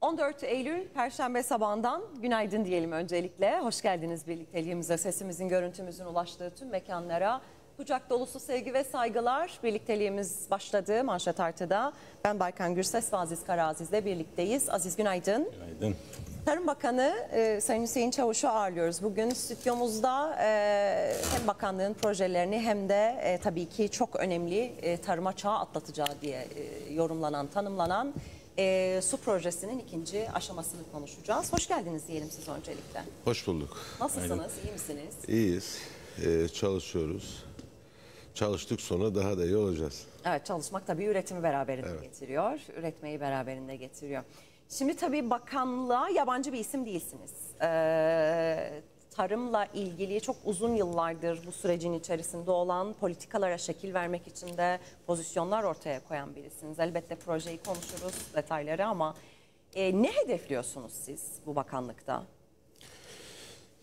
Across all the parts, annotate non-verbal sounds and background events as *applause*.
14 Eylül Perşembe sabahından günaydın diyelim öncelikle. Hoş geldiniz birlikteliğimize, sesimizin, görüntümüzün ulaştığı tüm mekanlara. Kucak dolusu sevgi ve saygılar. Birlikteliğimiz başladı manşet artıda. Ben Baykan Gürses ve Aziz Karaziz'le birlikteyiz. Aziz günaydın. Günaydın. Tarım Bakanı e, Sayın Hüseyin Çavuş'u ağırlıyoruz. Bugün stüdyomuzda e, hem bakanlığın projelerini hem de e, tabii ki çok önemli e, tarıma çağ atlatacağı diye e, yorumlanan, tanımlanan e, su projesinin ikinci aşamasını konuşacağız. Hoş geldiniz diyelim siz öncelikle. Hoş bulduk. Nasılsınız, iyi misiniz? İyiyiz. Ee, çalışıyoruz. Çalıştık sonra daha da iyi olacağız. Evet çalışmak tabii üretimi beraberinde getiriyor. Üretmeyi beraberinde getiriyor. Şimdi tabii bakanlığa yabancı bir isim değilsiniz. Ee, tarımla ilgili çok uzun yıllardır bu sürecin içerisinde olan politikalara şekil vermek için de pozisyonlar ortaya koyan birisiniz. Elbette projeyi konuşuruz detayları ama e, ne hedefliyorsunuz siz bu bakanlıkta?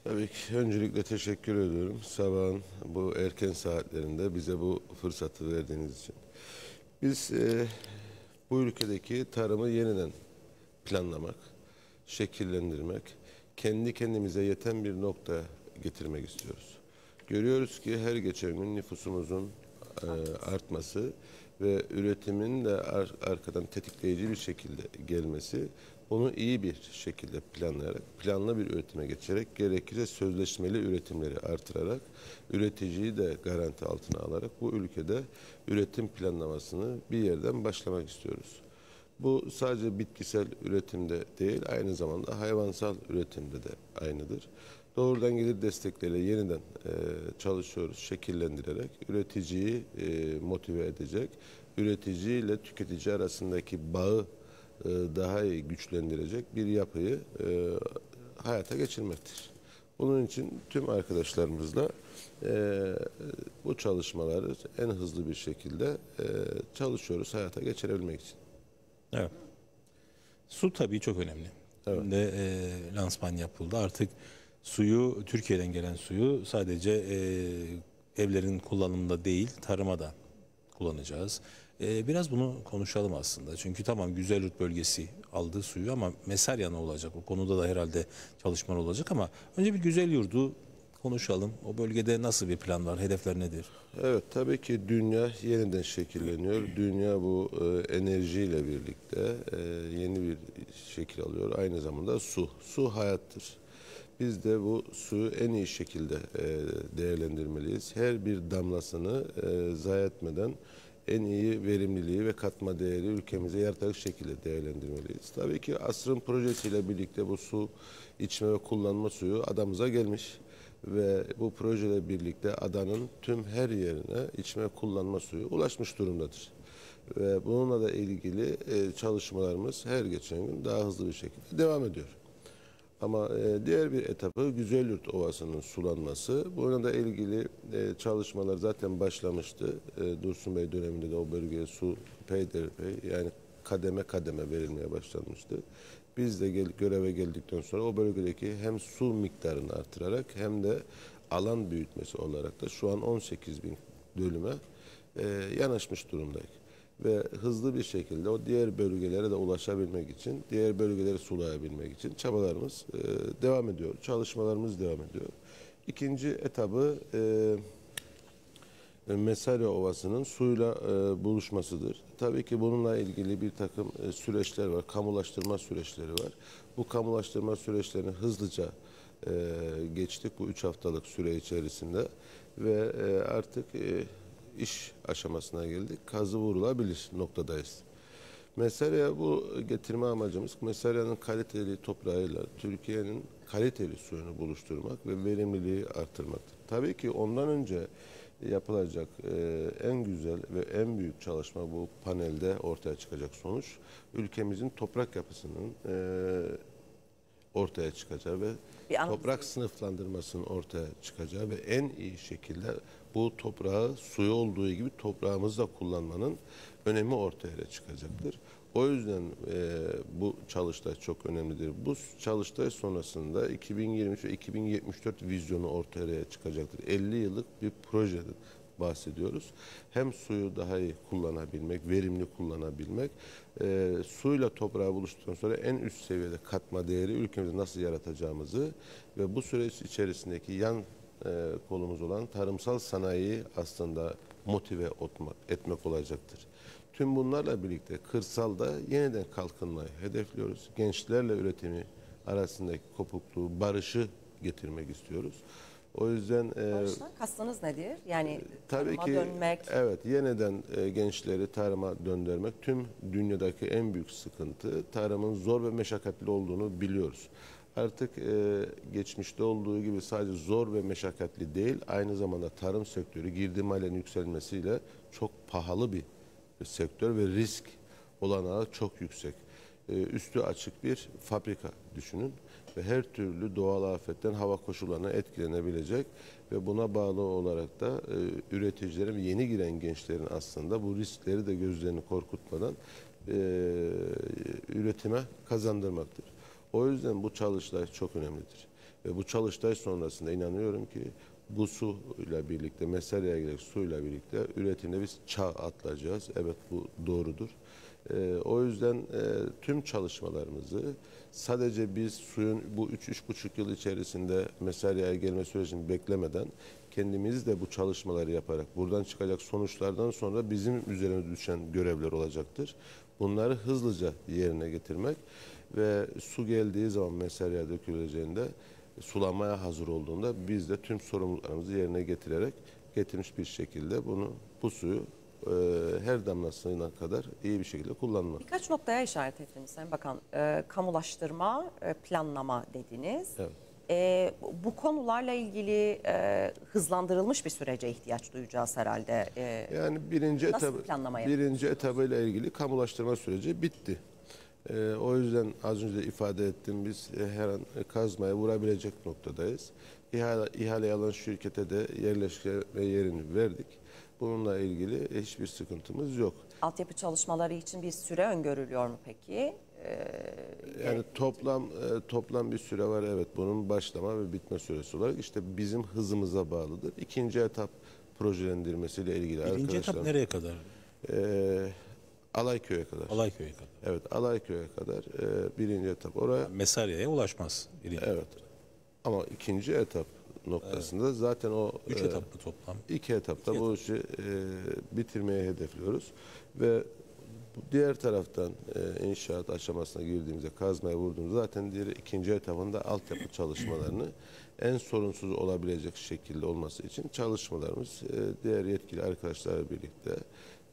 Tabii ki öncelikle teşekkür ediyorum. Sabahın bu erken saatlerinde bize bu fırsatı verdiğiniz için. Biz e, bu ülkedeki tarımı yeniden planlamak, şekillendirmek, kendi kendimize yeten bir nokta getirmek istiyoruz. Görüyoruz ki her geçen gün nüfusumuzun e, artması ve üretimin de ar- arkadan tetikleyici bir şekilde gelmesi bunu iyi bir şekilde planlayarak, planlı bir üretime geçerek, gerekirse sözleşmeli üretimleri artırarak, üreticiyi de garanti altına alarak bu ülkede üretim planlamasını bir yerden başlamak istiyoruz. Bu sadece bitkisel üretimde değil, aynı zamanda hayvansal üretimde de aynıdır. Doğrudan gelir destekleriyle yeniden e, çalışıyoruz, şekillendirerek üreticiyi e, motive edecek, üretici ile tüketici arasındaki bağı e, daha iyi güçlendirecek bir yapıyı e, hayata geçirmektir. Bunun için tüm arkadaşlarımızla e, bu çalışmaları en hızlı bir şekilde e, çalışıyoruz hayata geçirebilmek için. Evet. Su tabii çok önemli. De e, lansman yapıldı. Artık suyu Türkiye'den gelen suyu sadece e, evlerin kullanımında değil, tarıma da kullanacağız. E, biraz bunu konuşalım aslında. Çünkü tamam Güzelyurt bölgesi aldığı suyu ama Mesarya ne olacak? O konuda da herhalde çalışmalar olacak ama önce bir Güzelyurt'u konuşalım. O bölgede nasıl bir plan var? Hedefler nedir? Evet tabii ki dünya yeniden şekilleniyor. Dünya bu e, enerjiyle birlikte e, yeni bir şekil alıyor. Aynı zamanda su. Su hayattır. Biz de bu suyu en iyi şekilde e, değerlendirmeliyiz. Her bir damlasını e, zayi etmeden en iyi verimliliği ve katma değeri ülkemize yaratacak şekilde değerlendirmeliyiz. Tabii ki asrın projesiyle birlikte bu su içme ve kullanma suyu adamıza gelmiş ve bu projeyle birlikte adanın tüm her yerine içme kullanma suyu ulaşmış durumdadır. Ve bununla da ilgili e, çalışmalarımız her geçen gün daha hızlı bir şekilde devam ediyor. Ama e, diğer bir etapı Güzelyurt Ovası'nın sulanması. Buna da ilgili e, çalışmalar zaten başlamıştı. Dursun Bey döneminde de o bölgeye su peyderpey yani kademe kademe verilmeye başlanmıştı. Biz de gel, göreve geldikten sonra o bölgedeki hem su miktarını artırarak hem de alan büyütmesi olarak da şu an 18 bin dönüme e, yanaşmış durumdayız. Ve hızlı bir şekilde o diğer bölgelere de ulaşabilmek için, diğer bölgeleri sulayabilmek için çabalarımız e, devam ediyor. Çalışmalarımız devam ediyor. İkinci etabı e, Mesarya Ovası'nın suyla e, buluşmasıdır. Tabii ki bununla ilgili bir takım e, süreçler var, kamulaştırma süreçleri var. Bu kamulaştırma süreçlerini hızlıca e, geçtik bu üç haftalık süre içerisinde ve e, artık e, iş aşamasına geldik. Kazı vurulabilir noktadayız. Mesarya bu getirme amacımız Mesarya'nın kaliteli toprağıyla Türkiye'nin kaliteli suyunu buluşturmak ve verimliliği artırmaktır. Tabii ki ondan önce yapılacak e, en güzel ve en büyük çalışma bu panelde ortaya çıkacak sonuç ülkemizin toprak yapısının e, ortaya çıkacağı ve toprak sınıflandırmasının ortaya çıkacağı ve en iyi şekilde bu toprağı suyu olduğu gibi toprağımızı da kullanmanın önemi ortaya çıkacaktır. O yüzden e, bu çalıştay çok önemlidir. Bu çalıştay sonrasında 2023 ve 2074 vizyonu ortaya çıkacaktır. 50 yıllık bir projedir. bahsediyoruz. Hem suyu daha iyi kullanabilmek, verimli kullanabilmek, e, suyla toprağı buluştuktan sonra en üst seviyede katma değeri ülkemizde nasıl yaratacağımızı ve bu süreç içerisindeki yan e, kolumuz olan tarımsal sanayiyi aslında motive etmek olacaktır. Tüm bunlarla birlikte kırsalda yeniden kalkınmayı hedefliyoruz. Gençlerle üretimi arasındaki kopukluğu, barışı getirmek istiyoruz. O yüzden e, Barış'tan kastınız nedir? Yani tabii tarıma ki dönmek, evet yeniden e, gençleri tarıma döndürmek tüm dünyadaki en büyük sıkıntı tarımın zor ve meşakkatli olduğunu biliyoruz. Artık e, geçmişte olduğu gibi sadece zor ve meşakkatli değil aynı zamanda tarım sektörü girdi maliyenin yükselmesiyle çok pahalı bir sektör ve risk olanağı çok yüksek. Ee, üstü açık bir fabrika düşünün ve her türlü doğal afetten hava koşullarına etkilenebilecek ve buna bağlı olarak da e, üreticilerin yeni giren gençlerin aslında bu riskleri de gözlerini korkutmadan e, üretime kazandırmaktır. O yüzden bu çalıştay çok önemlidir. Ve bu çalıştay sonrasında inanıyorum ki bu su ile birlikte, meseleye gerek suyla birlikte üretimde biz çağ atlayacağız. Evet bu doğrudur. Ee, o yüzden e, tüm çalışmalarımızı sadece biz suyun bu 3-3,5 yıl içerisinde meseleye gelme sürecini beklemeden kendimiz de bu çalışmaları yaparak buradan çıkacak sonuçlardan sonra bizim üzerine düşen görevler olacaktır. Bunları hızlıca yerine getirmek ve su geldiği zaman meseleye döküleceğinde sulamaya hazır olduğunda biz de tüm sorumluluklarımızı yerine getirerek getirmiş bir şekilde bunu bu suyu e, her damlasına kadar iyi bir şekilde kullanmak. birkaç noktaya işaret ettiniz Sayın Bakan. Ee, kamulaştırma, e, planlama dediniz. Evet. Ee, bu konularla ilgili e, hızlandırılmış bir sürece ihtiyaç duyacağız herhalde. Ee, Yani birinci planlama birinci etabıyla ilgili kamulaştırma süreci bitti. Ee, o yüzden az önce de ifade ettim biz e, her an e, kazmaya vurabilecek noktadayız. İhale, ihale alan şirkete de yerleşke ve yerini verdik. Bununla ilgili hiçbir sıkıntımız yok. altyapı çalışmaları için bir süre öngörülüyor mu peki? Yani toplam e, toplam bir süre var evet bunun başlama ve bitme süresi olarak işte bizim hızımıza bağlıdır. İkinci etap projelendirmesiyle ilgili Birinci arkadaşlar. etap nereye kadar? e, Alayköy'e kadar. Alayköy'e kadar. Evet Alayköy'e kadar e, birinci etap oraya Mesarya'ya ulaşmaz. Birinci. evet ama ikinci etap noktasında zaten o Üç e, etaplı toplam. iki etapta İki bu işi e, bitirmeye hedefliyoruz ve diğer taraftan e, inşaat aşamasına girdiğimizde kazmaya vurduğumuzda zaten diğer ikinci etapında altyapı çalışmalarını *clears throat* en sorunsuz olabilecek şekilde olması için çalışmalarımız e, diğer yetkili arkadaşlarla birlikte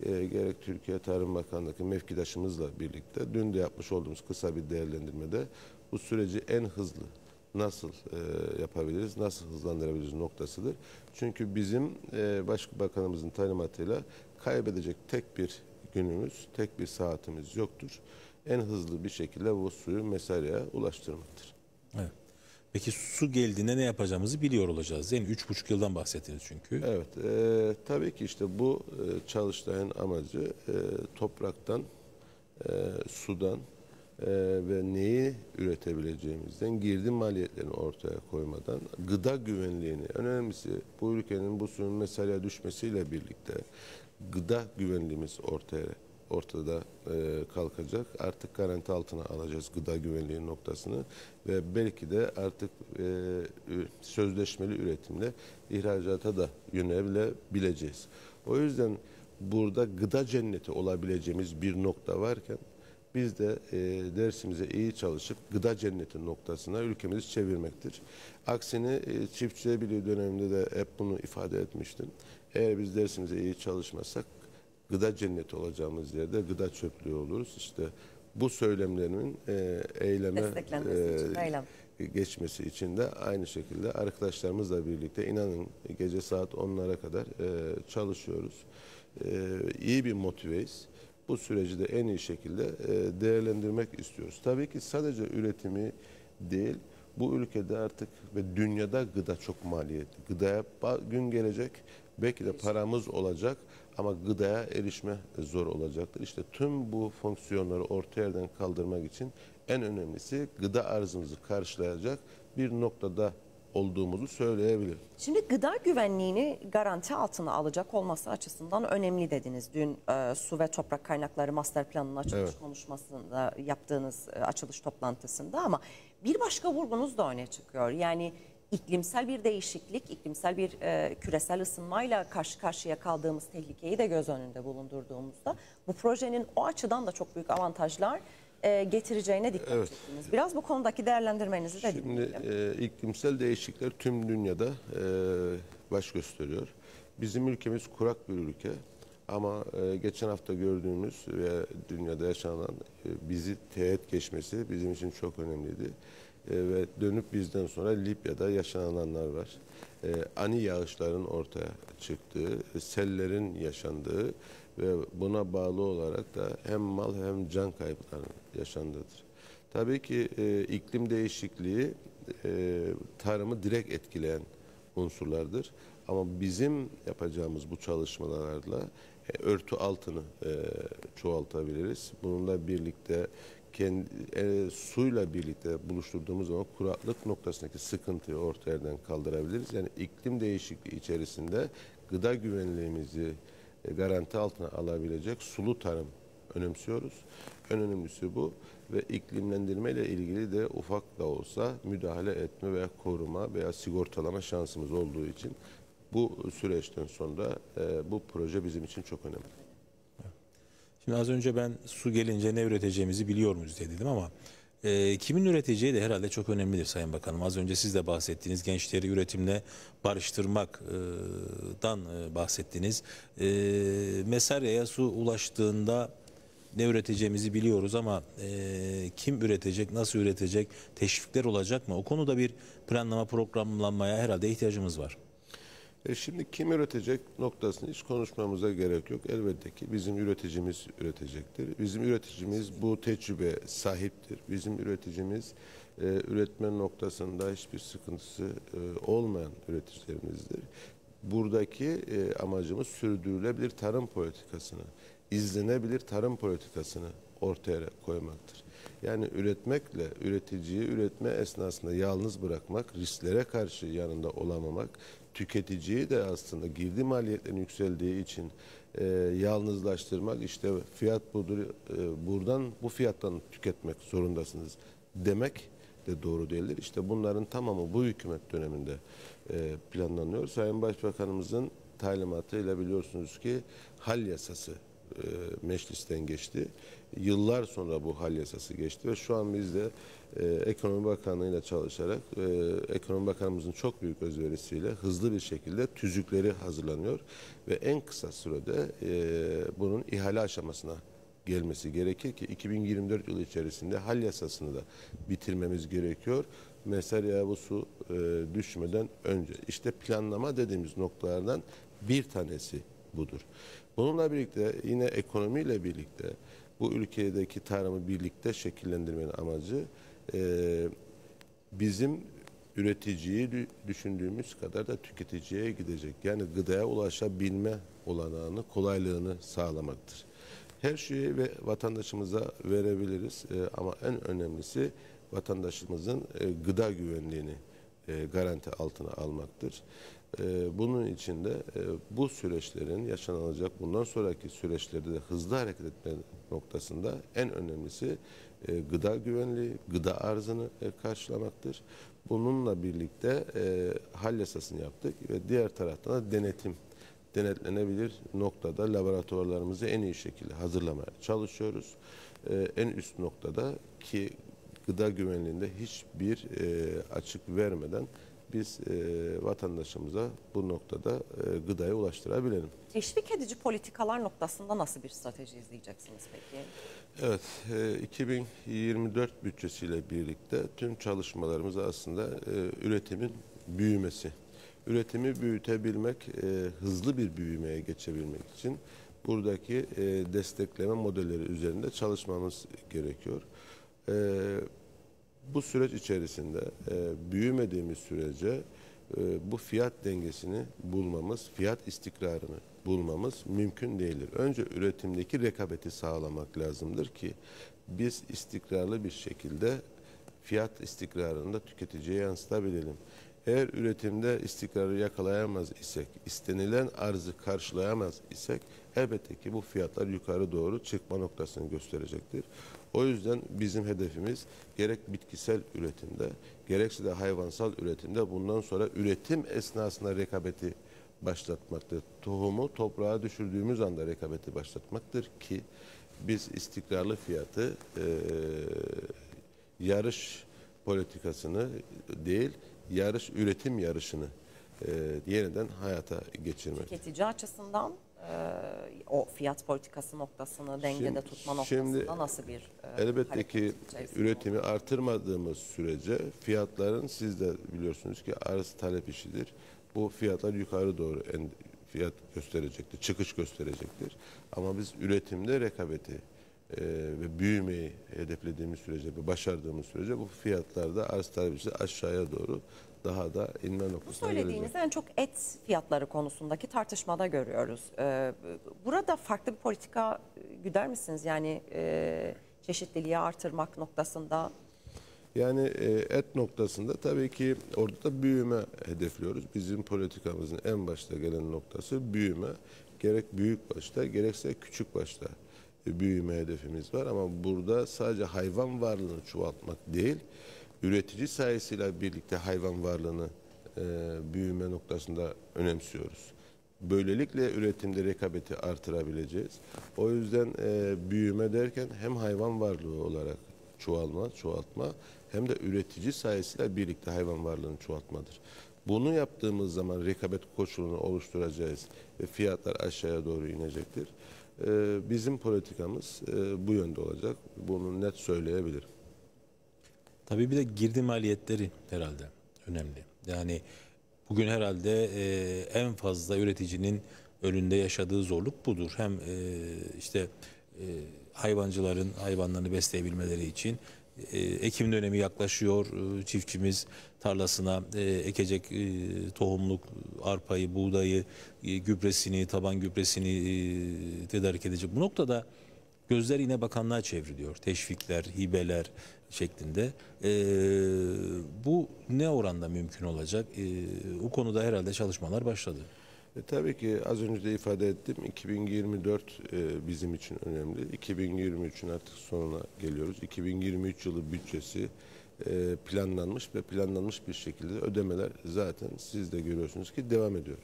e, gerek Türkiye Tarım Bakanlığı'ndaki mevkidaşımızla birlikte dün de yapmış olduğumuz kısa bir değerlendirmede bu süreci en hızlı nasıl e, yapabiliriz, nasıl hızlandırabiliriz noktasıdır. Çünkü bizim e, Başbakanımızın talimatıyla kaybedecek tek bir günümüz, tek bir saatimiz yoktur. En hızlı bir şekilde bu suyu mesaryaya ulaştırmaktır. Evet. Peki su geldiğinde ne yapacağımızı biliyor olacağız değil mi? Üç buçuk yıldan bahsettiniz çünkü. Evet, e, tabii ki işte bu e, çalıştayın amacı e, topraktan, e, sudan e, ve neyi üretebileceğimizden girdi maliyetlerini ortaya koymadan gıda güvenliğini, en önemlisi bu ülkenin bu suyun meseleye düşmesiyle birlikte gıda güvenliğimiz ortaya ortada e, kalkacak. Artık garanti altına alacağız gıda güvenliği noktasını ve belki de artık e, sözleşmeli üretimle ihracata da yönelebileceğiz. O yüzden burada gıda cenneti olabileceğimiz bir nokta varken biz de e, dersimize iyi çalışıp gıda cenneti noktasına ülkemizi çevirmektir. Aksine e, çiftçiye birliği döneminde de hep bunu ifade etmiştim. Eğer biz dersimize iyi çalışmazsak gıda cenneti olacağımız yerde gıda çöplüğü oluruz. İşte bu söylemlerimin e, eyleme için e, eylem. geçmesi için de aynı şekilde arkadaşlarımızla birlikte inanın gece saat 10'lara kadar e, çalışıyoruz. E, iyi bir motiveyiz. Bu süreci de en iyi şekilde e, değerlendirmek istiyoruz. Tabii ki sadece üretimi değil, bu ülkede artık ve dünyada gıda çok maliyetli. Gıdaya gün gelecek, belki de paramız olacak ama gıdaya erişme zor olacaktır. İşte tüm bu fonksiyonları orta yerden kaldırmak için en önemlisi gıda arzımızı karşılayacak bir noktada olduğumuzu söyleyebilirim. Şimdi gıda güvenliğini garanti altına alacak olması açısından önemli dediniz. Dün e, su ve toprak kaynakları master planının açılış Evet. konuşmasında yaptığınız e, açılış toplantısında ama bir başka vurgunuz da öne çıkıyor. Yani iklimsel bir değişiklik, iklimsel bir e, küresel ısınmayla karşı karşıya kaldığımız tehlikeyi de göz önünde bulundurduğumuzda bu projenin o açıdan da çok büyük avantajlar e, getireceğine dikkat Evet. çektiniz. Biraz bu konudaki değerlendirmenizi de Şimdi dinleyelim. e, iklimsel değişiklikler tüm dünyada e, baş gösteriyor. Bizim ülkemiz kurak bir ülke ama e, geçen hafta gördüğümüz ve dünyada yaşanan e, bizi teğet geçmesi bizim için çok önemliydi. E, ve dönüp bizden sonra Libya'da yaşananlar var. E, ani yağışların ortaya çıktığı, sellerin yaşandığı ve buna bağlı olarak da hem mal hem can kayıplarının yaşandığıdır. Tabii ki e, iklim değişikliği e, tarımı direkt etkileyen unsurlardır. Ama bizim yapacağımız bu çalışmalarla e, örtü altını e, çoğaltabiliriz. Bununla birlikte kendi, e, suyla birlikte buluşturduğumuz zaman kuraklık noktasındaki sıkıntıyı ortadan kaldırabiliriz. Yani iklim değişikliği içerisinde gıda güvenliğimizi e, garanti altına alabilecek sulu tarım önemsiyoruz. En önemlisi bu ve iklimlendirme ile ilgili de ufak da olsa müdahale etme veya koruma veya sigortalama şansımız olduğu için bu süreçten sonra e, bu proje bizim için çok önemli. Şimdi az önce ben su gelince ne üreteceğimizi biliyor muyuz diye dedim ama e, kimin üreteceği de herhalde çok önemlidir Sayın Bakanım. Az önce siz de bahsettiğiniz gençleri üretimle barıştırmaktan e, bahsettiniz. E, Mesarya'ya su ulaştığında ne üreteceğimizi biliyoruz ama e, kim üretecek, nasıl üretecek, teşvikler olacak mı? O konuda bir planlama, programlanmaya herhalde ihtiyacımız var. E şimdi kim üretecek noktasını hiç konuşmamıza gerek yok. Elbette ki bizim üreticimiz üretecektir. Bizim üreticimiz bu tecrübe sahiptir. Bizim üreticimiz e, üretme noktasında hiçbir sıkıntısı e, olmayan üreticilerimizdir. Buradaki e, amacımız sürdürülebilir tarım politikasını, izlenebilir tarım politikasını ortaya koymaktır. Yani üretmekle üreticiyi üretme esnasında yalnız bırakmak, risklere karşı yanında olamamak, tüketiciyi de aslında girdi maliyetlerinin yükseldiği için e, yalnızlaştırmak, işte fiyat budur, e, buradan bu fiyattan tüketmek zorundasınız demek de doğru değildir. İşte bunların tamamı bu hükümet döneminde e, planlanıyor. Sayın Başbakanımızın talimatıyla biliyorsunuz ki hal yasası e, meclisten geçti. Yıllar sonra bu hal yasası geçti ve şu an biz de e, Ekonomi Bakanlığı ile çalışarak e, Ekonomi Bakanımızın çok büyük özverisiyle hızlı bir şekilde tüzükleri hazırlanıyor ve en kısa sürede e, bunun ihale aşamasına gelmesi gerekir ki 2024 yılı içerisinde hal yasasını da bitirmemiz gerekiyor. Mesela bu su e, düşmeden önce işte planlama dediğimiz noktalardan bir tanesi budur. Bununla birlikte yine ekonomiyle birlikte bu ülkedeki tarımı birlikte şekillendirmenin amacı e, bizim üreticiyi dü- düşündüğümüz kadar da tüketiciye gidecek. Yani gıdaya ulaşabilme olanağını, kolaylığını sağlamaktır. Her şeyi ve vatandaşımıza verebiliriz E, ama en önemlisi vatandaşımızın e, gıda güvenliğini e, garanti altına almaktır. E, bunun için de e, bu süreçlerin yaşanacak bundan sonraki süreçlerde de hızlı hareket etme noktasında en önemlisi e, gıda güvenliği, gıda arzını e, karşılamaktır. Bununla birlikte e, hal yasasını yaptık ve diğer taraftan da denetim denetlenebilir noktada laboratuvarlarımızı en iyi şekilde hazırlamaya çalışıyoruz. Ee, en üst noktada ki gıda güvenliğinde hiçbir e, açık vermeden biz e, vatandaşımıza bu noktada e, gıdaya ulaştırabilelim. Teşvik edici politikalar noktasında nasıl bir strateji izleyeceksiniz peki? Evet, e, 2024 bütçesiyle birlikte tüm çalışmalarımız aslında e, üretimin büyümesi. Üretimi büyütebilmek, e, hızlı bir büyümeye geçebilmek için buradaki e, destekleme modelleri üzerinde çalışmamız gerekiyor. E, bu süreç içerisinde e, büyümediğimiz sürece e, bu fiyat dengesini bulmamız, fiyat istikrarını bulmamız mümkün değildir. Önce üretimdeki rekabeti sağlamak lazımdır ki biz istikrarlı bir şekilde fiyat istikrarını da tüketiciye yansıtabilelim. Eğer üretimde istikrarı yakalayamaz isek, istenilen arzı karşılayamaz isek elbette ki bu fiyatlar yukarı doğru çıkma noktasını gösterecektir. O yüzden bizim hedefimiz gerek bitkisel üretimde gerekse de hayvansal üretimde bundan sonra üretim esnasında rekabeti başlatmaktır. Tohumu toprağa düşürdüğümüz anda rekabeti başlatmaktır ki biz istikrarlı fiyatı eee, yarış politikasını değil, yarış üretim yarışını eee, yeniden hayata geçirmek. Tüketici açısından e, o fiyat politikası noktasını dengede Şimdi- tutma noktasında şimdi nasıl bir e, Elbette ki üretimi artırmadığımız sürece fiyatların siz de biliyorsunuz ki arz talep işidir. Bu fiyatlar yukarı doğru en, fiyat gösterecektir, çıkış gösterecektir. Ama biz üretimde rekabeti e, ve büyümeyi hedeflediğimiz sürece ve başardığımız sürece bu fiyatlarda arz talep aşağıya doğru daha da inme Bu noktasına gelecek. söylediğinizde en çok et fiyatları konusundaki tartışmada görüyoruz. Ee, burada farklı bir politika güder misiniz? Yani e, çeşitliliği artırmak noktasında Yani e, et noktasında tabii ki orada da büyüme hedefliyoruz. Bizim politikamızın en başta gelen noktası büyüme. Gerek büyük başta gerekse küçük başta e, büyüme hedefimiz var. Ama burada sadece hayvan varlığını çoğaltmak değil, üretici sayısıyla birlikte hayvan varlığını e, büyüme noktasında önemsiyoruz. Böylelikle üretimde rekabeti artırabileceğiz. O yüzden e, büyüme derken hem hayvan varlığı olarak çoğalma, çoğaltma hem de üretici sayısıyla birlikte hayvan varlığını çoğaltmadır. Bunu yaptığımız zaman rekabet koşulunu oluşturacağız ve fiyatlar aşağıya doğru inecektir. Ee, bizim politikamız e, bu yönde olacak. Bunu net söyleyebilirim. Tabii bir de girdi maliyetleri herhalde önemli. Yani bugün herhalde e, en fazla üreticinin önünde yaşadığı zorluk budur. Hem e, işte hayvancıların hayvanlarını besleyebilmeleri için ekim dönemi yaklaşıyor. E, çiftçimiz tarlasına e, ekecek e, tohumluk, arpayı, buğdayı, e, gübresini, taban gübresini e, tedarik edecek. Bu noktada Gözler yine bakanlığa çevriliyor. Teşvikler, hibeler şeklinde. Bu ne oranda mümkün olacak? Bu konuda herhalde çalışmalar başladı. E, tabii ki az önce de ifade ettim 2024 e, bizim için önemli. 2023'ün artık sonuna geliyoruz. 2023 yılı bütçesi e, planlanmış ve planlanmış bir şekilde ödemeler zaten siz de görüyorsunuz ki devam ediyor.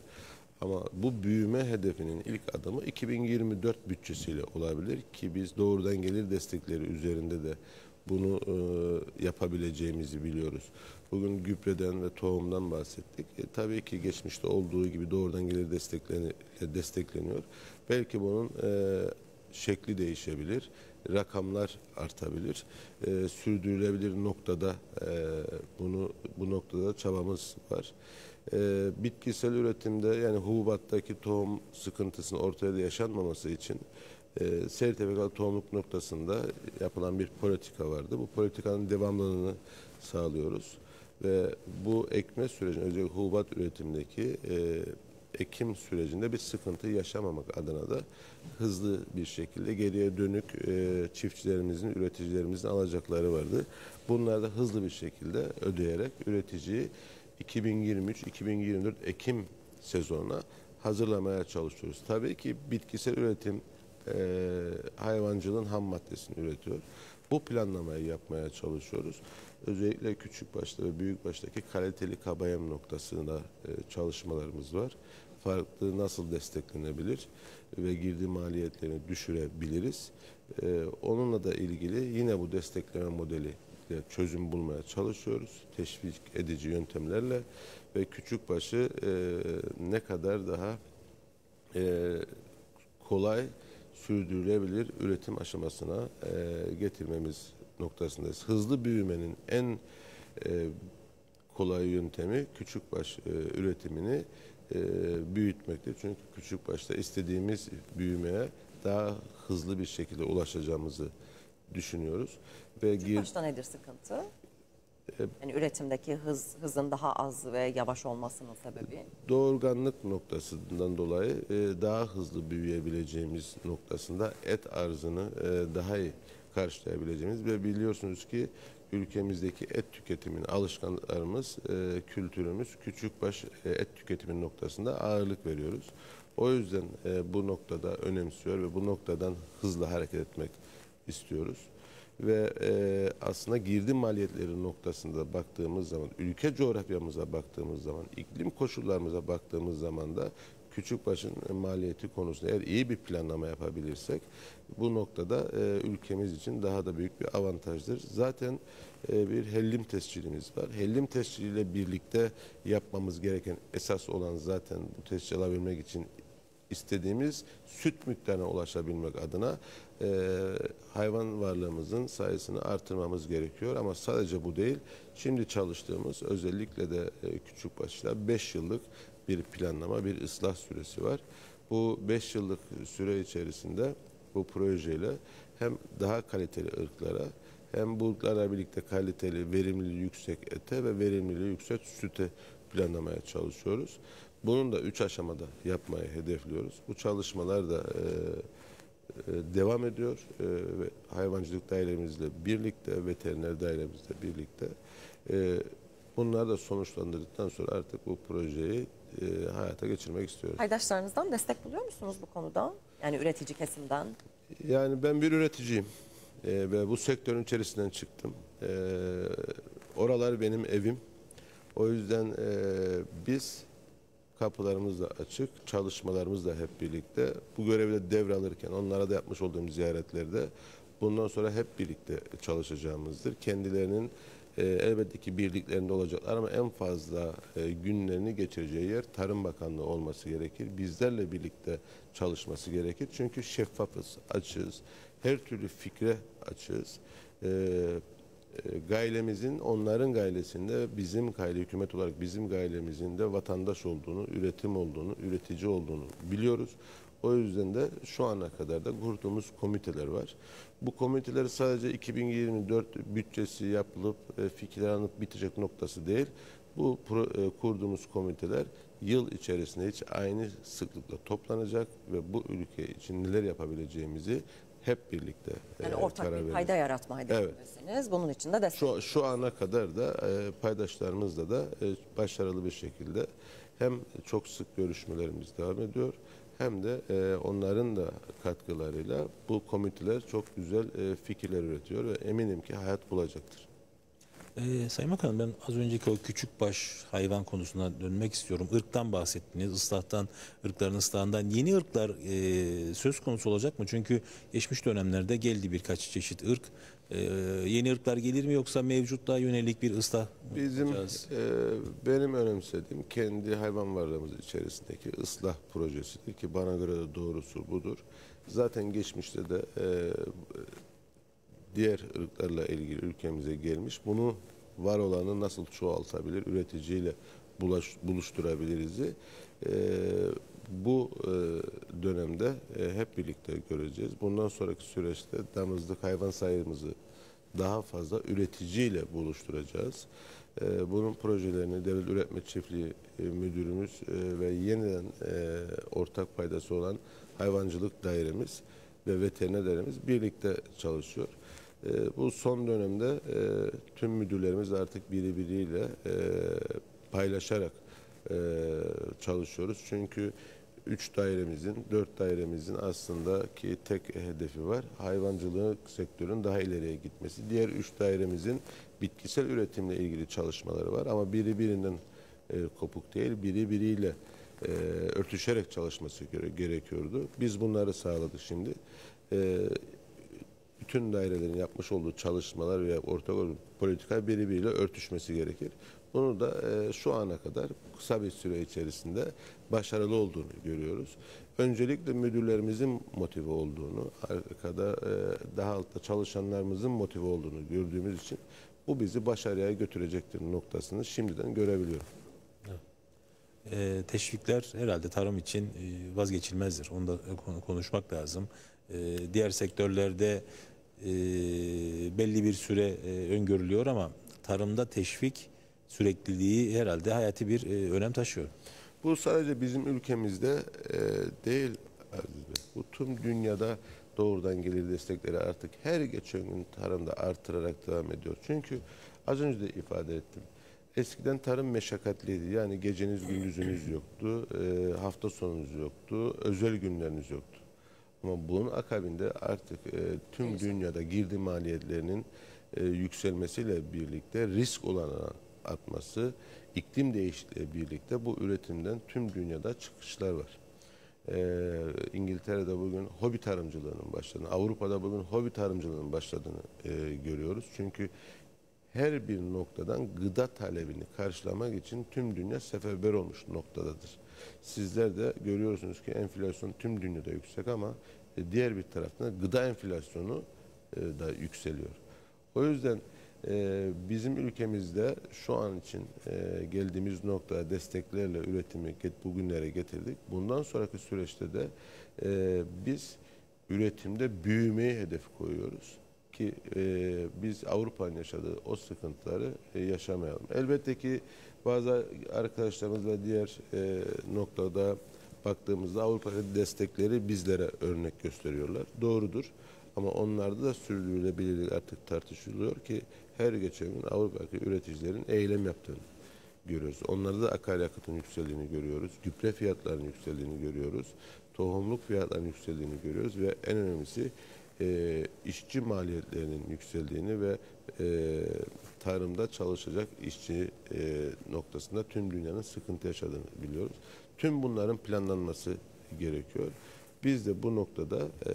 Ama bu büyüme hedefinin ilk adımı 2024 bütçesiyle olabilir ki biz doğrudan gelir destekleri üzerinde de bunu e, yapabileceğimizi biliyoruz. Bugün gübreden ve tohumdan bahsettik. E, tabii ki geçmişte olduğu gibi doğrudan gelir destekleni, destekleniyor. Belki bunun e, şekli değişebilir, rakamlar artabilir. E, sürdürülebilir noktada e, bunu bu noktada çabamız var. E, bitkisel üretimde yani hububattaki tohum sıkıntısının ortaya da yaşanmaması için e, sertifikalı tohumluk noktasında yapılan bir politika vardı. Bu politikanın devamlılığını sağlıyoruz ve bu ekme sürecinde özellikle hububat üretimindeki e, ekim sürecinde bir sıkıntı yaşamamak adına da hızlı bir şekilde geriye dönük e, çiftçilerimizin, üreticilerimizin alacakları vardı. Bunları da hızlı bir şekilde ödeyerek üreticiyi 2023-2024 Ekim sezonuna hazırlamaya çalışıyoruz. Tabii ki bitkisel üretim e, hayvancılığın ham maddesini üretiyor. Bu planlamayı yapmaya çalışıyoruz. Özellikle küçük başta ve büyük baştaki kaliteli kabayem noktasında e, çalışmalarımız var. Farklı nasıl desteklenebilir ve girdi maliyetlerini düşürebiliriz. E, onunla da ilgili yine bu destekleme modeli çözüm bulmaya çalışıyoruz. Teşvik edici yöntemlerle ve küçük başı e, ne kadar daha kolay sürdürülebilir üretim aşamasına e, getirmemiz noktasındayız. Hızlı büyümenin en e, kolay yöntemi küçük baş e, üretimini e, büyütmektir. Çünkü küçük başta istediğimiz büyümeye daha hızlı bir şekilde ulaşacağımızı düşünüyoruz ve gir, başta nedir sıkıntı? Yani üretimdeki hız hızın daha az ve yavaş olmasının sebebi. doğurganlık noktasından dolayı e, daha hızlı büyüyebileceğimiz noktasında et arzını e, daha iyi karşılayabileceğimiz ve biliyorsunuz ki ülkemizdeki et tüketiminin alışkanlıklarımız, e, kültürümüz küçükbaş et tüketimi noktasında ağırlık veriyoruz. O yüzden bu noktada önemsiyor ve bu noktadan hızlı hareket etmek istiyoruz. Ve e, aslında girdi maliyetleri noktasında baktığımız zaman, ülke coğrafyamıza baktığımız zaman, iklim koşullarımıza baktığımız zaman da küçükbaşın maliyeti konusunda eğer iyi bir planlama yapabilirsek bu noktada e, ülkemiz için daha da büyük bir avantajdır. Zaten e, bir hellim tescilimiz var. Hellim tesciliyle birlikte yapmamız gereken esas olan zaten bu tescil alabilmek için istediğimiz süt miktarına ulaşabilmek adına e, hayvan varlığımızın sayısını artırmamız gerekiyor. Ama sadece bu değil. Şimdi çalıştığımız özellikle de e, küçük başta 5 yıllık bir planlama, bir ıslah süresi var. Bu 5 yıllık süre içerisinde bu projeyle hem daha kaliteli ırklara hem bulutlarla birlikte kaliteli, verimliliği yüksek ete ve verimliliği yüksek süte planlamaya çalışıyoruz. Bunun da üç aşamada yapmayı hedefliyoruz. Bu çalışmalar da e, e, devam ediyor e, ve hayvancılık dairemizle birlikte, veteriner dairemizle birlikte e, bunlar da sonuçlandırdıktan sonra artık bu projeyi e, hayata geçirmek istiyoruz. Paydaşlarınızdan destek buluyor musunuz bu konuda? Yani üretici kesimden. Yani ben bir üreticiyim e, ve bu sektörün içerisinden çıktım. E, oralar benim evim. O yüzden e, biz kapılarımız da açık, çalışmalarımız da hep birlikte. Bu görevde devralırken onlara da yapmış olduğum ziyaretlerde bundan sonra hep birlikte çalışacağımızdır. Kendilerinin e, elbette ki birliklerinde olacaklar ama en fazla e, günlerini geçireceği yer Tarım Bakanlığı olması gerekir. Bizlerle birlikte çalışması gerekir. Çünkü şeffafız, açığız. Her türlü fikre açığız. E, gaylemizin onların gaylesinde bizim gayle hükümet olarak bizim gaylemizin de vatandaş olduğunu, üretim olduğunu, üretici olduğunu biliyoruz. O yüzden de şu ana kadar da kurduğumuz komiteler var. Bu komiteler sadece 2024 bütçesi yapılıp e, fikirler alınıp bitecek noktası değil. Bu e, kurduğumuz komiteler yıl içerisinde hiç aynı sıklıkla toplanacak ve bu ülke için neler yapabileceğimizi hep birlikte Yani e, ortak karar bir vereceğiz. fayda yaratma hedefindesiniz. Bunun için de destek. Şu, şu ana kadar da e, paydaşlarımızla da e, başarılı bir şekilde hem çok sık görüşmelerimiz devam ediyor hem de e, onların da katkılarıyla bu komiteler çok güzel e, fikirler üretiyor ve eminim ki hayat bulacaktır. Ee, Sayın Bakanım ben az önceki o küçük baş hayvan konusuna dönmek istiyorum. Irktan bahsettiniz, ıslahtan, ırkların ıslahından. Yeni ırklar e, söz konusu olacak mı? Çünkü geçmiş dönemlerde geldi birkaç çeşit ırk. E, yeni ırklar gelir mi yoksa mevcutluğa yönelik bir ıslah Bizim e, benim önemsediğim kendi hayvan varlığımız içerisindeki ıslah projesidir ki bana göre de doğrusu budur. Zaten geçmişte de e, diğer ırklarla ilgili ülkemize gelmiş. Bunu var olanı nasıl çoğaltabilir, üreticiyle bulaş, buluşturabiliriz. E, bu e, dönemde e, hep birlikte göreceğiz. Bundan sonraki süreçte damızlık hayvan sayımızı daha fazla üreticiyle buluşturacağız. E, bunun projelerini Devlet Üretme Çiftliği e, Müdürümüz e, ve yeniden e, ortak paydası olan hayvancılık dairemiz ve veteriner dairemiz birlikte çalışıyor. E, bu son dönemde e, tüm müdürlerimiz artık biri biriyle e, paylaşarak e, çalışıyoruz. Çünkü üç dairemizin, dört dairemizin aslında ki tek hedefi var. Hayvancılık sektörünün daha ileriye gitmesi. Diğer üç dairemizin bitkisel üretimle ilgili çalışmaları var ama biri birinden e, kopuk değil, biri biriyle e, örtüşerek çalışması gere- gerekiyordu. Biz bunları sağladık şimdi. E, bütün dairelerin yapmış olduğu çalışmalar veya ortak politika birbiriyle örtüşmesi gerekir. Bunu da e, şu ana kadar kısa bir süre içerisinde başarılı olduğunu görüyoruz. Öncelikle müdürlerimizin motive olduğunu, arkada e, daha altta çalışanlarımızın motive olduğunu gördüğümüz için bu bizi başarıya götürecektir noktasını şimdiden görebiliyorum. E, teşvikler herhalde tarım için e, vazgeçilmezdir. Onu da konu- konuşmak lazım. E, diğer sektörlerde e, belli bir süre e, öngörülüyor ama tarımda teşvik sürekliliği herhalde hayati bir e, önem taşıyor. Bu sadece bizim ülkemizde e, değil Aziz Bey. Bu tüm dünyada doğrudan gelir destekleri artık her geçen gün tarımda artırarak devam ediyor. Çünkü az önce de ifade ettim. Eskiden tarım meşakkatliydi. Yani geceniz gündüzünüz yoktu, e, hafta sonunuz yoktu, özel günleriniz yoktu. Ama bunun akabinde artık e, tüm dünyada girdi maliyetlerinin e, yükselmesiyle birlikte risk olanağı artması, iklim değişikliği birlikte bu üretimden tüm dünyada çıkışlar var. Ee, İngiltere'de bugün hobi tarımcılığının başladığını, Avrupa'da bugün hobi tarımcılığının başladığını e, görüyoruz. Çünkü her bir noktadan gıda talebini karşılamak için tüm dünya seferber olmuş noktadadır. Sizler de görüyorsunuz ki enflasyon tüm dünyada yüksek ama e, diğer bir taraftan gıda enflasyonu e, da yükseliyor. O yüzden e, bizim ülkemizde şu an için geldiğimiz noktada desteklerle üretimi bugünlere getirdik. Bundan sonraki süreçte de biz üretimde büyümeyi hedef koyuyoruz ki biz Avrupa'nın yaşadığı o sıkıntıları yaşamayalım. Elbette ki bazı arkadaşlarımız ve diğer e, noktada baktığımızda Avrupa'nın destekleri bizlere örnek gösteriyorlar. Doğrudur. Ama onlarda da sürdürülebilirlik artık tartışılıyor ki her geçen gün Avrupa'daki üreticilerin eylem yaptığını görüyoruz. Onlarda da akaryakıtın yükseldiğini görüyoruz. Gübre fiyatlarının yükseldiğini görüyoruz. Tohumluk fiyatlarının yükseldiğini görüyoruz ve en önemlisi e, işçi maliyetlerinin yükseldiğini ve e, tarımda çalışacak işçi e, noktasında tüm dünyanın sıkıntı yaşadığını biliyoruz. Tüm bunların planlanması gerekiyor. Biz de bu noktada e,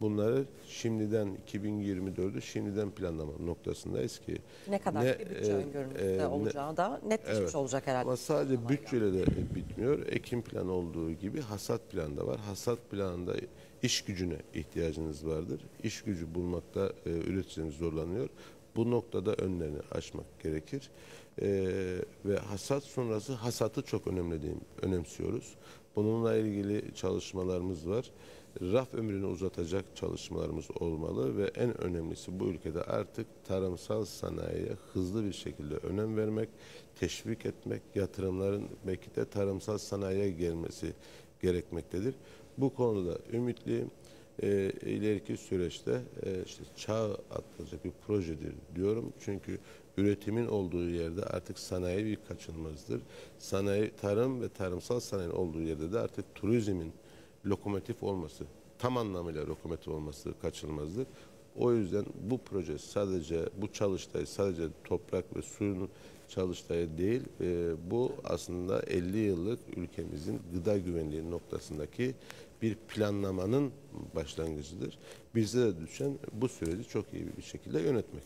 bunları şimdiden 2024'ü şimdiden planlama noktasındayız ki Ne kadar Ne, bir bütçe e, öngörünüzde e, ne- olacağı da netleşmiş Evet. olacak herhalde. ama sadece bütçeyle de bitmiyor. Ekim planı olduğu gibi hasat planı da var. Hasat planında iş gücüne ihtiyacınız vardır. İş gücü bulmakta e, üreticilerimiz zorlanıyor. Bu noktada önlerini açmak gerekir. E, ve hasat sonrası hasatı çok önemlediğim, önemsiyoruz. Bununla ilgili çalışmalarımız var. Raf ömrünü uzatacak çalışmalarımız olmalı ve en önemlisi bu ülkede artık tarımsal sanayiye hızlı bir şekilde önem vermek, teşvik etmek, yatırımların belki de tarımsal sanayiye gelmesi gerekmektedir. Bu konuda ümitliyim. E, ileriki süreçte e, işte çağ atlayacak bir projedir diyorum. Çünkü üretimin olduğu yerde artık sanayi bir kaçınılmazdır. Sanayi, tarım ve tarımsal sanayinin olduğu yerde de artık turizmin lokomotif olması, tam anlamıyla lokomotif olması kaçınılmazdır. O yüzden bu proje sadece bu çalıştay sadece toprak ve suyun çalıştayı değil, e, bu aslında 50 yıllık ülkemizin gıda güvenliği noktasındaki bir planlamanın başlangıcıdır. Bize de düşen bu süreci çok iyi bir şekilde yönetmek.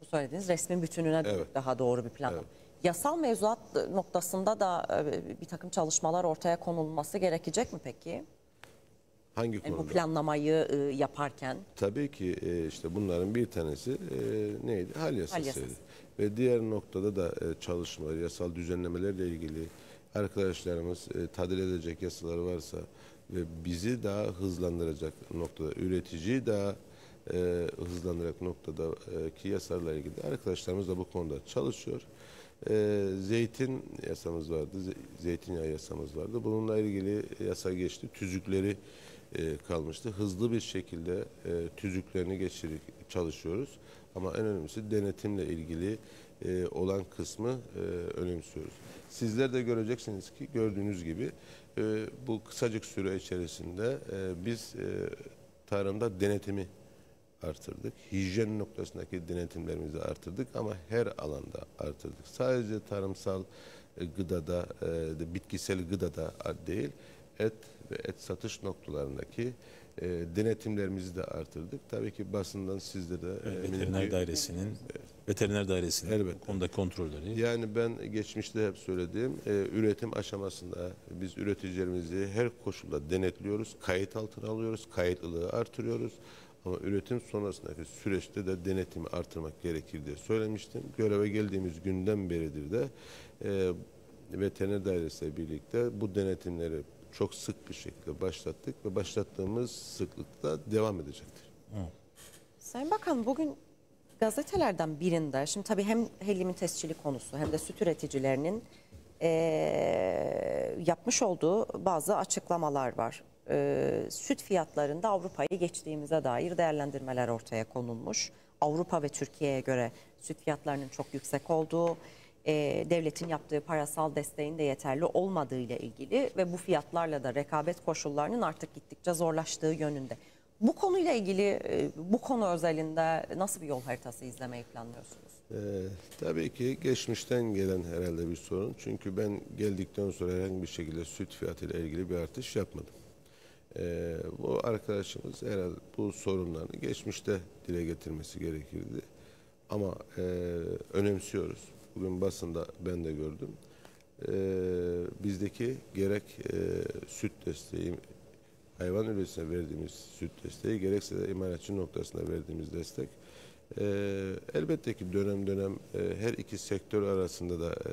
Bu söylediğiniz resmin bütününe Evet. daha doğru bir planlama. Evet. Yasal mevzuat noktasında da e, bir takım çalışmalar ortaya konulması gerekecek mi peki? Hangi Yani bu konuda? planlamayı e, yaparken Tabii ki e, işte bunların bir tanesi e, neydi? Hal yasasıydı. yasası. Ve diğer noktada da e, çalışmalar, yasal düzenlemelerle ilgili arkadaşlarımız e, tadil edecek yasaları varsa bizi daha hızlandıracak noktada, üreticiyi daha e, hızlandıracak noktada e, ki yasalarla ilgili arkadaşlarımız da bu konuda çalışıyor. E, zeytin yasamız vardı, ze- zeytinyağı yasamız vardı. Bununla ilgili yasa geçti. Tüzükleri e, kalmıştı. Hızlı bir şekilde e, tüzüklerini geçirip çalışıyoruz. Ama en önemlisi denetimle ilgili e, olan kısmı e, önemsiyoruz. Sizler de göreceksiniz ki gördüğünüz gibi e, bu kısacık süre içerisinde e, biz e, tarımda denetimi artırdık. Hijyen noktasındaki denetimlerimizi artırdık ama her alanda artırdık. Sadece tarımsal e, gıdada, e, bitkisel gıdada değil, et ve et satış noktalarındaki e, denetimlerimizi de artırdık. Tabii ki basından sizde de e, eminim Veteriner ki- dairesinin veteriner dairesinin Elbette. konuda kontrolleri. yani ben geçmişte hep söylediğim e, üretim aşamasında biz üreticilerimizi her koşulda denetliyoruz, kayıt altına alıyoruz, kayıtlılığı artırıyoruz. Ama üretim sonrasındaki süreçte de denetimi artırmak gerekir diye söylemiştim. Göreve geldiğimiz günden beridir de e, veteriner dairesiyle birlikte bu denetimleri çok sık bir şekilde başlattık ve başlattığımız sıklıkta devam edecektir. Sayın Bakan bugün gazetelerden birinde şimdi tabii hem helyumin tescili konusu hem de süt üreticilerinin eee, yapmış olduğu bazı açıklamalar var. E, süt fiyatlarında Avrupa'yı geçtiğimize dair değerlendirmeler ortaya konulmuş. Avrupa ve Türkiye'ye göre süt fiyatlarının çok yüksek olduğu, e, devletin yaptığı parasal desteğin de yeterli olmadığı ile ilgili ve bu fiyatlarla da rekabet koşullarının artık gittikçe zorlaştığı yönünde. Bu konuyla ilgili e, bu konu özelinde nasıl bir yol haritası izlemeyi planlıyorsunuz? Ee, tabii ki geçmişten gelen herhalde bir sorun. Çünkü ben geldikten sonra herhangi bir şekilde süt fiyatıyla ilgili bir artış yapmadım. Ee, bu arkadaşımız herhalde bu sorunlarını geçmişte dile getirmesi gerekirdi. Ama e, önemsiyoruz. Bugün basında ben de gördüm. Ee, bizdeki gerek e, süt desteği, hayvan üretimine verdiğimiz süt desteği, gerekse de imalatçı noktasında verdiğimiz destek ee, elbette ki dönem dönem e, her iki sektör arasında da e,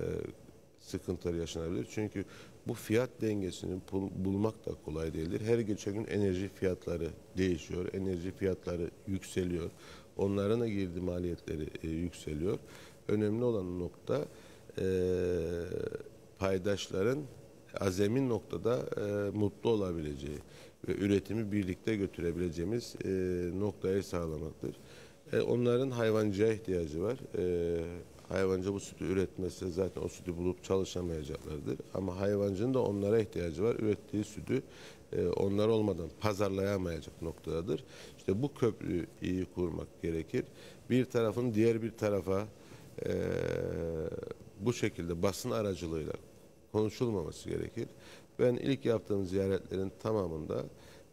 sıkıntılar yaşanabilir. Çünkü bu fiyat dengesini bul- bulmak da kolay değildir. Her geçen gün enerji fiyatları değişiyor, enerji fiyatları yükseliyor. Onların da girdi maliyetleri e, yükseliyor. Önemli olan nokta e, paydaşların azemin noktada e, mutlu olabileceği ve üretimi birlikte götürebileceğimiz e, noktayı sağlamaktır. E, onların hayvancıya ihtiyacı var. E, hayvancı bu sütü üretmezse zaten o sütü bulup çalışamayacaklardır. Ama hayvancının da onlara ihtiyacı var. Ürettiği sütü e, onlar olmadan pazarlayamayacak noktadadır. İşte bu köprüyü iyi kurmak gerekir. Bir tarafın diğer bir tarafa e, bu şekilde basın aracılığıyla konuşulmaması gerekir. Ben ilk yaptığım ziyaretlerin tamamında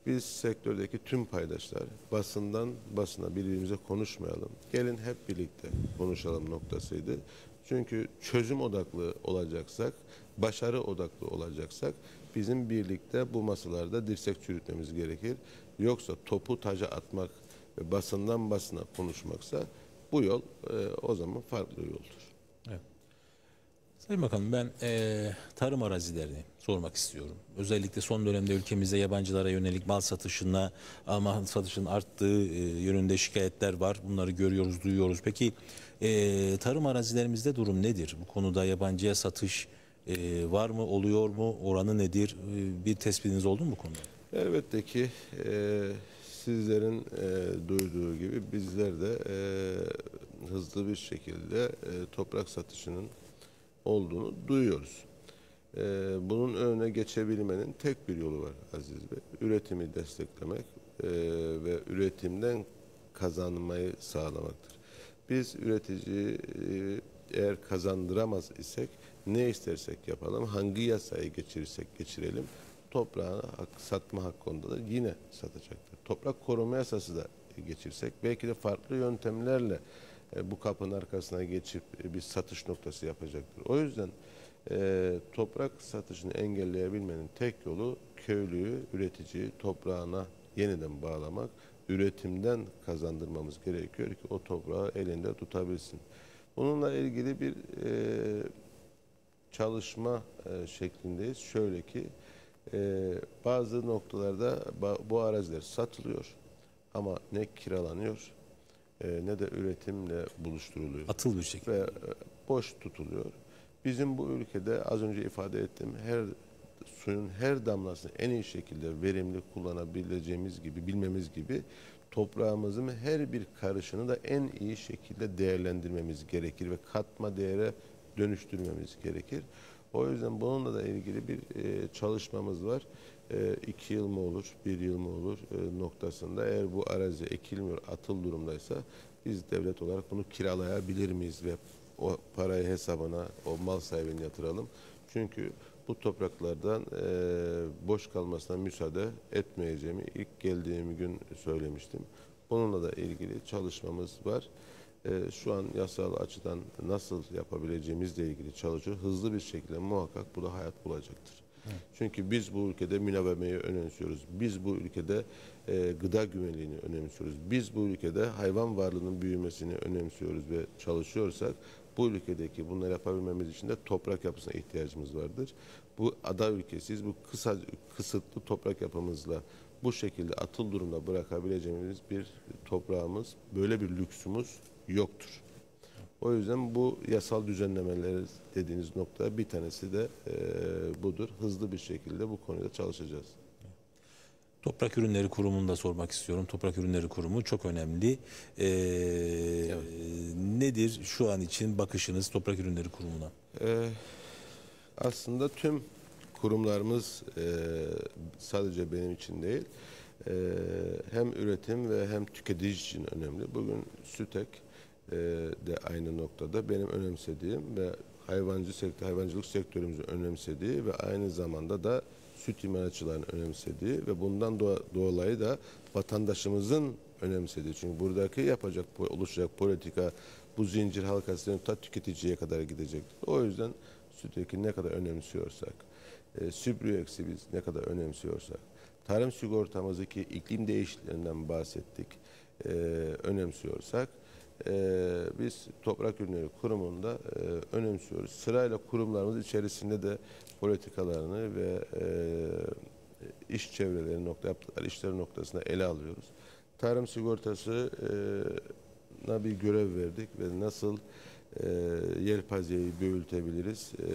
biz sektördeki tüm paydaşlar basından basına birbirimize konuşmayalım. Gelin hep birlikte konuşalım noktasıydı. Çünkü çözüm odaklı olacaksak, başarı odaklı olacaksak bizim birlikte bu masalarda dirsek çürütmemiz gerekir. Yoksa topu taca atmak ve basından basına konuşmaksa bu yol e, o zaman farklı yoldur. Sayın Bakanım ben eee, tarım arazilerini sormak istiyorum. Özellikle son dönemde ülkemizde yabancılara yönelik mal satışına, mal satışının arttığı eee, yönünde şikayetler var. Bunları görüyoruz, duyuyoruz. Peki eee, tarım arazilerimizde durum nedir? Bu konuda yabancıya satış eee, var mı, oluyor mu, oranı nedir? Eee, bir tespitiniz oldu mu bu konuda? Elbette ki e, sizlerin e, duyduğu gibi bizler de e, hızlı bir şekilde e, toprak satışının olduğunu duyuyoruz. E, bunun önüne geçebilmenin tek bir yolu var Aziz Bey. Üretimi desteklemek e, ve üretimden kazanmayı sağlamaktır. Biz üretici e, eğer kazandıramaz isek ne istersek yapalım, hangi yasayı geçirirsek geçirelim toprağını hak- satma hakkında da yine satacaktır. Toprak koruma yasası da geçirsek belki de farklı yöntemlerle bu kapının arkasına geçip e, bir satış noktası yapacaktır. O yüzden e, toprak satışını engelleyebilmenin tek yolu köylüyü, üreticiyi toprağına yeniden bağlamak, üretimden kazandırmamız gerekiyor ki o toprağı elinde tutabilsin. Bununla ilgili bir e, çalışma e, şeklindeyiz. Şöyle ki e, bazı noktalarda bu araziler satılıyor ama ne kiralanıyor e, ne de üretimle buluşturuluyor Atıl bir şekilde. ve e, boş tutuluyor. Bizim bu ülkede az önce ifade ettiğim her suyun her damlasını en iyi şekilde verimli kullanabileceğimiz gibi, bilmemiz gibi toprağımızın her bir karışını da en iyi şekilde değerlendirmemiz gerekir ve katma değere dönüştürmemiz gerekir. O yüzden bununla da ilgili bir e, çalışmamız var. E, iki yıl mı olur, bir yıl mı olur e, noktasında eğer bu arazi ekilmiyor, atıl durumdaysa biz devlet olarak bunu kiralayabilir miyiz ve o parayı hesabına o mal sahibine yatıralım. Çünkü bu topraklardan e, boş kalmasına müsaade etmeyeceğimi ilk geldiğim gün söylemiştim. Bununla da ilgili çalışmamız var. E, şu an yasal açıdan nasıl yapabileceğimizle ilgili çalışıyor. Hızlı bir şekilde muhakkak bu da hayat bulacaktır. Çünkü biz bu ülkede münavemeyi önemsiyoruz. Biz bu ülkede e, gıda güvenliğini önemsiyoruz. Biz bu ülkede hayvan varlığının büyümesini önemsiyoruz ve çalışıyorsak bu ülkedeki bunları yapabilmemiz için de toprak yapısına ihtiyacımız vardır. Bu ada ülkesiyiz. Bu kısa kısıtlı toprak yapımızla bu şekilde atıl durumda bırakabileceğimiz bir toprağımız, böyle bir lüksümüz yoktur. O yüzden bu yasal düzenlemeler dediğiniz nokta bir tanesi de e, budur. Hızlı bir şekilde bu konuda çalışacağız. Toprak Ürünleri Kurumu'nu da sormak istiyorum. Toprak Ürünleri Kurumu çok önemli. Ee, Nedir şu an için bakışınız Toprak Ürünleri Kurumu'na? Ee, aslında tüm kurumlarımız e, sadece benim için değil, e, hem üretim ve hem tüketici için önemli. Bugün SÜTEK e, de aynı noktada benim önemsediğim ve hayvancı sektör, hayvancılık sektörümüzün önemsediği ve aynı zamanda da süt imalatçılarının önemsediği ve bundan dolayı da vatandaşımızın önemsediği. Çünkü buradaki yapacak, oluşacak politika bu zincir halkasının ta tüketiciye kadar gidecektir. O yüzden süteki ne kadar önemsiyorsak, e, Sübrüex'i biz ne kadar önemsiyorsak, tarım sigortamızdaki iklim değişikliklerinden bahsettik, e, önemsiyorsak, e, biz Toprak Ürünleri Kurumu'nda e, önemsiyoruz. Sırayla kurumlarımız içerisinde de politikalarını ve e, iş çevreleri nokta yaptıkları işleri noktasında ele alıyoruz. Tarım sigortası e, na bir görev verdik ve nasıl e, yelpazeyi büyütebiliriz. E,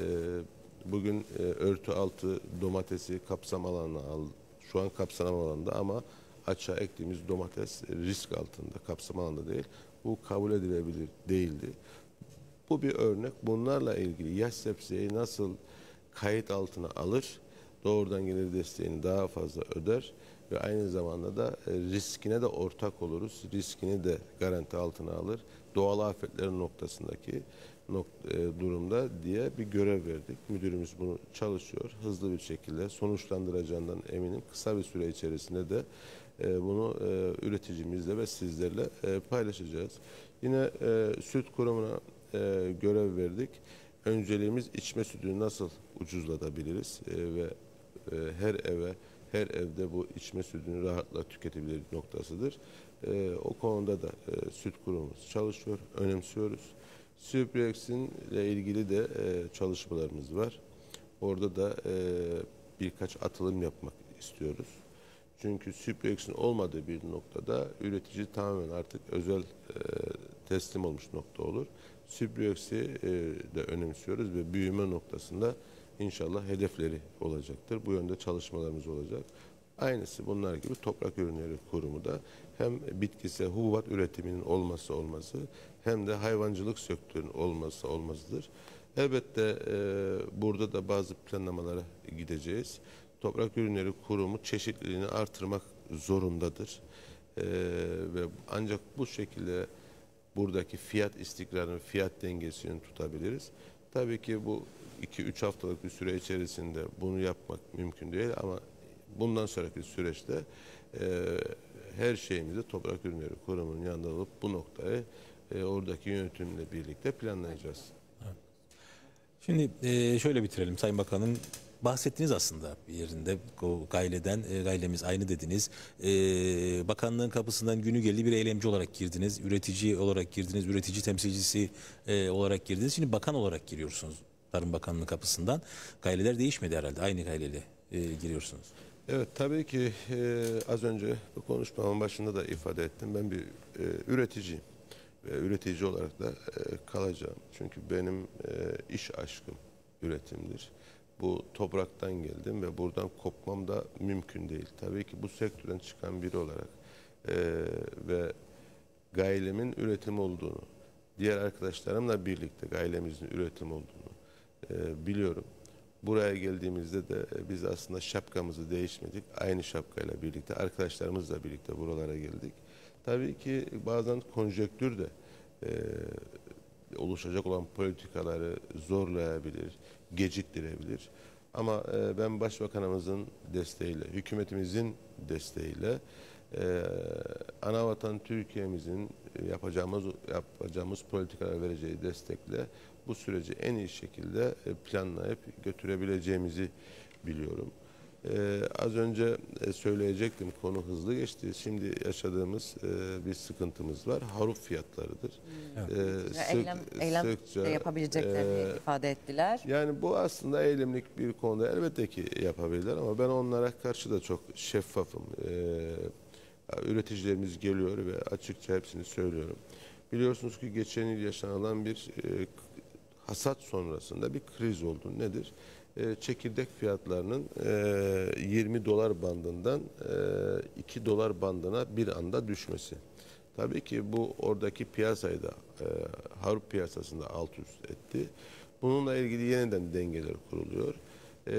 bugün e, örtü altı domatesi kapsam alanına al, şu an kapsam alanında ama açığa ektiğimiz domates risk altında, kapsam alanında değil. Bu kabul edilebilir değildi. Bu bir örnek. Bunlarla ilgili yaş sebzeyi nasıl kayıt altına alır, doğrudan gelir desteğini daha fazla öder ve aynı zamanda da e, riskine de ortak oluruz. Riskini de garanti altına alır. Doğal afetlerin noktasındaki nok- e, durumda diye bir görev verdik. Müdürümüz bunu çalışıyor. Hızlı bir şekilde sonuçlandıracağından eminim. Kısa bir süre içerisinde de bunu e, üreticimizle ve sizlerle e, paylaşacağız. Yine e, süt kurumuna görev verdik. Önceliğimiz içme sütünü nasıl ucuzlatabiliriz ve her eve her evde bu içme sütünü rahatla tüketebilir noktasıdır. O konuda da süt kurumumuz çalışıyor, önemsiyoruz. Süprex'in ile ilgili de çalışmalarımız var. Orada da birkaç atılım yapmak istiyoruz. Çünkü Süprex'in olmadığı bir noktada üretici tamamen artık özel e, teslim olmuş nokta olur. Süprex'i e, de önemsiyoruz ve büyüme noktasında inşallah hedefleri olacaktır. Bu yönde çalışmalarımız olacak. Aynısı bunlar gibi Toprak Ürünleri Kurumu da hem bitkisel hububat üretiminin olması olması hem de hayvancılık sektörünün olması olmazıdır. Elbette e, burada da bazı planlamalara gideceğiz. Toprak Ürünleri Kurumu çeşitliliğini artırmak zorundadır. E, ve ancak bu şekilde buradaki fiyat istikrarını, fiyat dengesini tutabiliriz. Tabii ki bu 2-3 haftalık bir süre içerisinde bunu yapmak mümkün değil ama bundan sonraki süreçte e, her şeyimizi Toprak Ürünleri Kurumu'nun yanında olup bu noktayı e, oradaki yönetimle birlikte planlayacağız. Şimdi e, şöyle bitirelim Sayın Bakanım. Bahsettiniz aslında bir yerinde o gaileden, e, gailemiz aynı dediniz. E, bakanlığın kapısından günü geldi bir eylemci olarak girdiniz, üretici olarak girdiniz, üretici temsilcisi e, olarak girdiniz. Şimdi bakan olarak giriyorsunuz Tarım Bakanlığı kapısından. Gaileler değişmedi herhalde, aynı gaileli e, giriyorsunuz. Evet tabii ki e, az önce bu konuşmamın başında da ifade ettim. Ben bir e, üreticiyim ve üretici olarak da e, kalacağım. Çünkü benim e, iş aşkım üretimdir. Bu topraktan geldim ve buradan kopmam da mümkün değil. Tabii ki bu sektörden çıkan biri olarak e, ve gaylemin üretim olduğunu, diğer arkadaşlarımla birlikte gaylemizin üretim olduğunu e, biliyorum. Buraya geldiğimizde de e, biz aslında şapkamızı değişmedik. Aynı şapkayla birlikte arkadaşlarımızla birlikte buralara geldik. Tabii ki bazen konjektür de e, oluşacak olan politikaları zorlayabilir, geciktirebilir. Ama e, ben Başbakanımızın desteğiyle, hükümetimizin desteğiyle e, anavatan Türkiye'mizin yapacağımız yapacağımız politikalar vereceği destekle bu süreci en iyi şekilde e, planlayıp götürebileceğimizi biliyorum. Ee, az önce e, söyleyecektim konu hızlı geçti. Şimdi yaşadığımız e, bir sıkıntımız var. Haruf fiyatlarıdır. Ee, Ve sık- eylem, eylem sıkça, yapabileceklerini e, ifade ettiler. yani bu aslında eylemlik bir konuda elbette ki yapabilirler ama ben onlara karşı da çok şeffafım. Ee, üreticilerimiz geliyor ve açıkça hepsini söylüyorum. Biliyorsunuz ki geçen yıl yaşanılan bir e, hasat sonrasında bir kriz oldu. Nedir? E, çekirdek fiyatlarının e, 20 dolar bandından e, 2 dolar bandına bir anda düşmesi. Tabii ki bu oradaki piyasayı da e, Avrupa piyasasında alt üst etti. Bununla ilgili yeniden dengeler kuruluyor. E,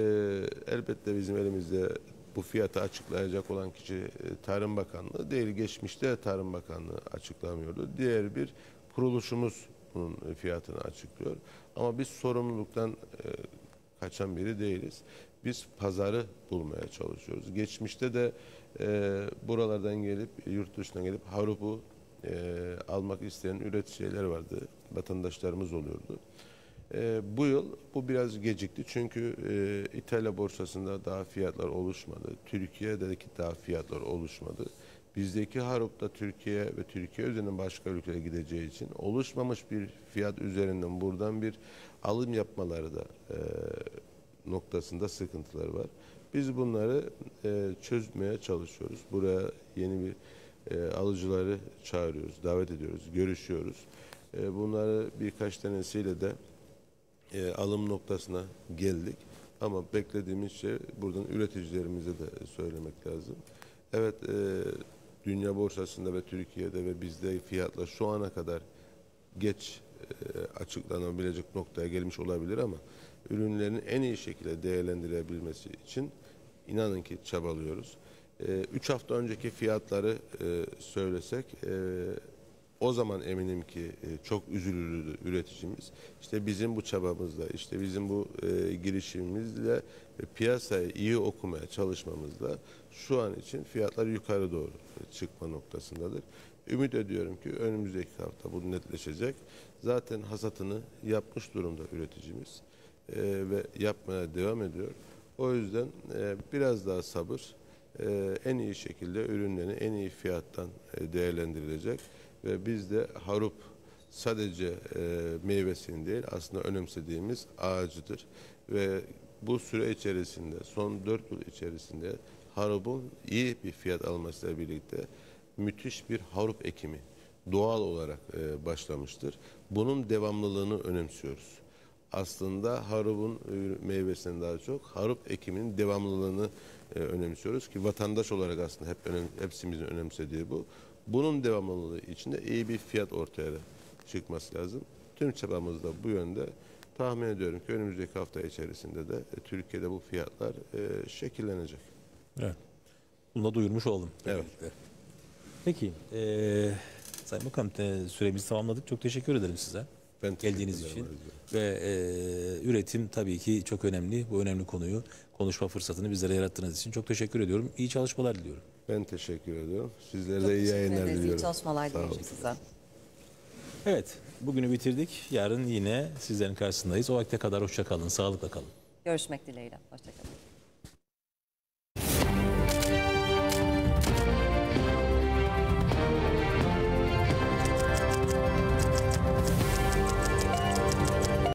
elbette bizim elimizde bu fiyatı açıklayacak olan kişi e, Tarım Bakanlığı değil. Geçmişte Tarım Bakanlığı açıklamıyordu. Diğer bir kuruluşumuz bunun fiyatını açıklıyor. Ama biz sorumluluktan e, kaçan biri değiliz. Biz pazarı bulmaya çalışıyoruz. Geçmişte de e, buralardan gelip yurt dışından gelip harubu e, almak isteyen üreticiler vardı. Vatandaşlarımız oluyordu. E, bu yıl bu biraz gecikti çünkü e, İtalya borsasında daha fiyatlar oluşmadı. Türkiye'deki daha fiyatlar oluşmadı. Bizdeki haruk da Türkiye ve Türkiye üzerinden başka ülkelere gideceği için oluşmamış bir fiyat üzerinden buradan bir alım yapmaları da e, noktasında sıkıntılar var. Biz bunları e, çözmeye çalışıyoruz. Buraya yeni bir e, alıcıları çağırıyoruz, davet ediyoruz, görüşüyoruz. E, bunları birkaç tanesiyle de e, alım noktasına geldik. Ama beklediğimiz şey buradan üreticilerimize de söylemek lazım. Evet e, dünya borsasında ve Türkiye'de ve bizde fiyatlar şu ana kadar geç açıklanabilecek noktaya gelmiş olabilir ama ürünlerin en iyi şekilde değerlendirebilmesi için inanın ki çabalıyoruz. 3 hafta önceki fiyatları e, söylesek e, o zaman eminim ki e, çok üzülürdü üreticimiz. İşte bizim bu çabamızla, işte bizim bu e, girişimimizle piyasayı iyi okumaya çalışmamızla şu an için fiyatlar yukarı doğru çıkma noktasındadır. Ümit ediyorum ki önümüzdeki hafta bu netleşecek. Zaten hasatını yapmış durumda üreticimiz e, ve yapmaya devam ediyor. O yüzden e, biraz daha sabır, e, en iyi şekilde ürünlerini en iyi fiyattan e, değerlendirilecek ve biz de harup sadece e, meyvesini değil aslında önemsediğimiz ağacıdır ve bu süre içerisinde son 4 yıl içerisinde harubun iyi bir fiyat almasıyla birlikte müthiş bir harup ekimi doğal olarak e, başlamıştır. Bunun devamlılığını önemsiyoruz. Aslında harubun e, meyvesinden daha çok harup ekiminin devamlılığını e, önemsiyoruz ki vatandaş olarak aslında hep önem, hepsimizin önemsediği bu. Bunun devamlılığı için de iyi bir fiyat ortaya çıkması lazım. Tüm çabamız da bu yönde. Tahmin ediyorum ki önümüzdeki hafta içerisinde de e, Türkiye'de bu fiyatlar e, şekillenecek. Evet. Bunu da duyurmuş oldum. Evet. Peki. eee Sayın Bakanım e, süremizi tamamladık. Çok teşekkür ederim size. Ben Geldiğiniz için. Ve eee, üretim tabii ki çok önemli. Bu önemli konuyu konuşma fırsatını bizlere yarattığınız için çok teşekkür ediyorum. İyi çalışmalar diliyorum. Ben teşekkür ediyorum. Sizlere Çok de iyi yayınlar ederiz. İyi diliyorum. çalışmalar diliyorum size. Evet. Bugünü bitirdik. Yarın yine sizlerin karşısındayız. O vakte kadar hoşça kalın. Sağlıkla kalın. Görüşmek dileğiyle. Hoşçakalın.